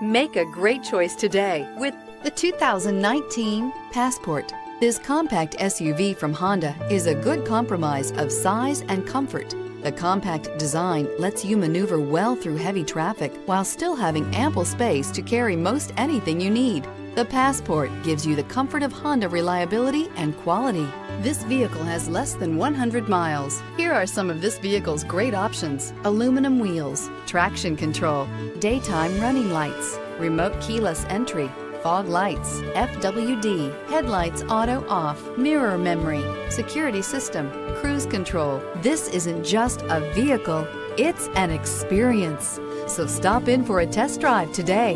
Make a great choice today with the 2019 Passport. This compact SUV from Honda is a good compromise of size and comfort. The compact design lets you maneuver well through heavy traffic while still having ample space to carry most anything you need. The Passport gives you the comfort of Honda reliability and quality. This vehicle has less than 100 miles. Here are some of this vehicle's great options. Aluminum wheels, traction control, daytime running lights, remote keyless entry, fog lights, FWD, headlights auto off, mirror memory, security system, cruise control. This isn't just a vehicle, it's an experience. So stop in for a test drive today.